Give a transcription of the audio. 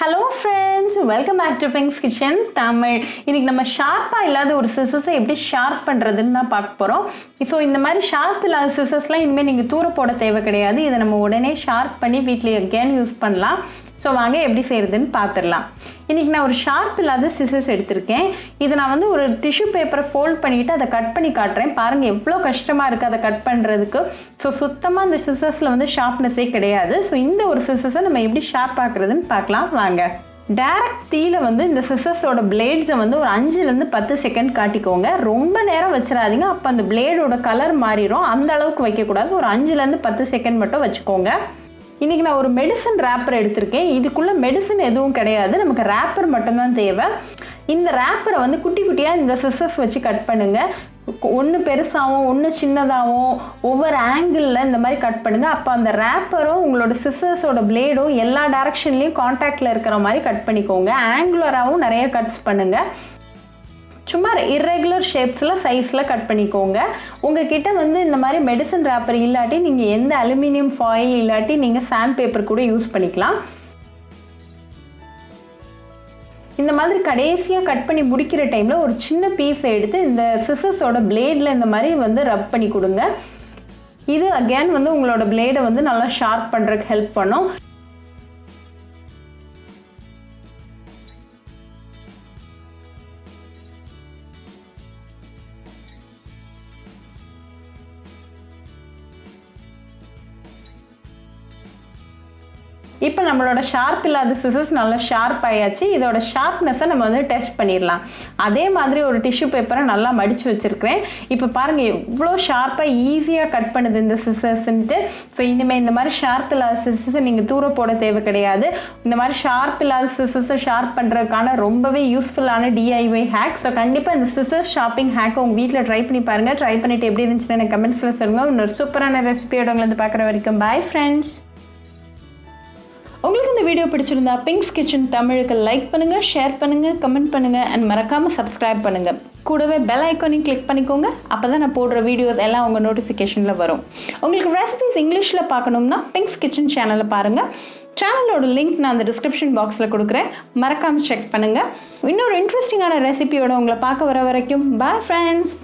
Hello friends welcome back to Pinks kitchen Tamil. இன்னைக்கு நம்ம ஷார்ப்பாக இல்லாத ஒரு சிசஸை எப்படி ஷார்ப் பண்ணுறதுன்னு தான் பார்க்க போகிறோம் ஸோ இந்த மாதிரி ஷார்ப் இல்லாத சிசஸ்லாம் இனிமேல் நீங்கள் தூர போட தேவை கிடையாது. இதை நம்ம உடனே ஷார்ப் பண்ணி வீட்லேயே அகேன் யூஸ் பண்ணலாம். ஸோ வாங்க எப்படி செய்கிறதுன்னு பார்த்துடலாம். இன்றைக்கி நான் ஒரு ஷார்ப் இல்லாத சிசர்ஸ் எடுத்திருக்கேன். இதை நான் வந்து ஒரு டிஷ்யூ பேப்பரை ஃபோல்ட் பண்ணிவிட்டு அதை கட் பண்ணி காட்டுறேன். பாருங்கள் எவ்வளோ கஷ்டமாக இருக்குது அதை கட் பண்ணுறதுக்கு ஸோ சுத்தமாக அந்த சிசர்ஸில் வந்து ஷார்ப்னஸே கிடையாது. ஸோ இந்த ஒரு சிசர்ஸை நம்ம எப்படி ஷார்ப் ஆக்குறதுன்னு பார்க்கலாம். வாங்க. டேரக்ட் தீல வந்து இந்த சிசர்ஸோட பிளேட்ஸை வந்து ஒரு அஞ்சுலேருந்து பத்து செகண்ட் காட்டிக்கோங்க. ரொம்ப நேரம் வச்சிடாதீங்க. அப்போ அந்த பிளேடோட கலர் மாறிடும் அந்த அளவுக்கு வைக்கக்கூடாது. ஒரு அஞ்சுலேருந்து பத்து செகண்ட் மட்டும் வச்சுக்கோங்க. இன்றைக்கி நான் ஒரு மெடிசன் ரேப்பர் எடுத்திருக்கேன். இதுக்குள்ளே மெடிசன் எதுவும் கிடையாது. நமக்கு ரேப்பர் மட்டும்தான் தேவை. இந்த ரேப்பரை வந்து குட்டி குட்டியாக இந்த சிசர்ஸ் வச்சு கட் பண்ணுங்கள் ஒன்று பெருசாகவும் ஒன்று சின்னதாகவும் ஒவ்வொரு ஆங்கிளில் இந்த மாதிரி கட் பண்ணுங்கள் அப்போ அந்த ரேப்பரும் உங்களோட சிசர்ஸோட பிளேடும் எல்லா டேரக்ஷன்லேயும் காண்டாக்டில் இருக்கிற மாதிரி கட் பண்ணிக்கோங்க. ஆங்குலராகவும் நிறைய கட்ஸ் பண்ணுங்கள் சும்மா இர்ரெகுலர் ஷேப்ஸில் சைஸில் கட் பண்ணிக்கோங்க. உங்ககிட்ட வந்து இந்த மாதிரி மெடிசன் ரேப்பர் இல்லாட்டி நீங்கள் எந்த அலுமினியம் ஃபாயில் இல்லாட்டி நீங்கள் சாண்ட் பேப்பர் கூட யூஸ் பண்ணிக்கலாம். இந்த மாதிரி கடைசியாக கட் பண்ணி முடிக்கிற டைமில் ஒரு சின்ன பீஸை எடுத்து இந்த சிசஸோட பிளேடில் இந்த மாதிரி வந்து ரப் பண்ணி கொடுங்க. இது அகேன் வந்து உங்களோட பிளேடை வந்து நல்லா ஷார்ப் பண்ணுறதுக்கு ஹெல்ப் பண்ணும். இப்போ நம்மளோட ஷார்ப் இல்லாத சிசர்ஸ் நல்லா ஷார்ப் ஆயாச்சு. இதோட ஷார்ப்னஸை நம்ம வந்து டெஸ்ட் பண்ணிடலாம். அதே மாதிரி ஒரு டிஷ்யூ பேப்பரை நல்லா மடித்து வச்சுருக்கிறேன். இப்போ பாருங்கள் எவ்வளோ ஷார்ப்பாக ஈஸியாக கட் பண்ணுது இந்த சிசஸ்ன்ட்டு ஸோ இனிமேல் இந்த மாதிரி ஷார்ப் இல்லாத சிசர்ஸை நீங்கள் தூர போட தேவை கிடையாது. இந்த மாதிரி ஷார்ப் இல்லாத சிசர்ஸை ஷார்ப் பண்ணுறதுக்கான ரொம்பவே யூஸ்ஃபுல்லான டிஐஒய் ஹேக் ஸோ கண்டிப்பாக இந்த சிசஸ் ஷாப்பிங் ஹேக்கை உங்கள் வீட்டில் ட்ரை பண்ணி பாருங்கள் ட்ரை பண்ணிவிட்டு எப்படி இருந்துச்சுன்னு எனக்கு கமெண்ட்ஸில் சொல்லுங்கள் இன்னொரு சூப்பரான ரெசிபியோட உங்களை வந்து பார்க்குற வரைக்கும். பாய் ஃப்ரெண்ட்ஸ் உங்களுக்கு இந்த வீடியோ பிடிச்சிருந்தா பிங்க்ஸ் கிச்சன் தமிழுக்கு லைக் பண்ணுங்கள் ஷேர் பண்ணுங்கள் கமெண்ட் பண்ணுங்கள் அண்ட் மறக்காமல் சப்ஸ்கிரைப் பண்ணுங்கள் கூடவே பெல் ஐக்கானையும் கிளிக் பண்ணிக்கோங்க. அப்போ தான் நான் போடுற வீடியோஸ் எல்லாம் உங்கள் நோட்டிஃபிகேஷனில் வரும். உங்களுக்கு ரெசிபிஸ் இங்கிலீஷில் பார்க்கணும்னா பிங்க்ஸ் கிச்சன் சேனலை பாருங்கள் சேனலோட லிங்க் நான் அந்த டிஸ்கிரிப்ஷன் பாக்ஸில் கொடுக்குறேன். மறக்காமல் செக் பண்ணுங்கள் இன்னொரு இன்ட்ரெஸ்டிங்கான ரெசிபியோட உங்களை பார்க்க வர வரைக்கும் பாய் ஃப்ரெண்ட்ஸ்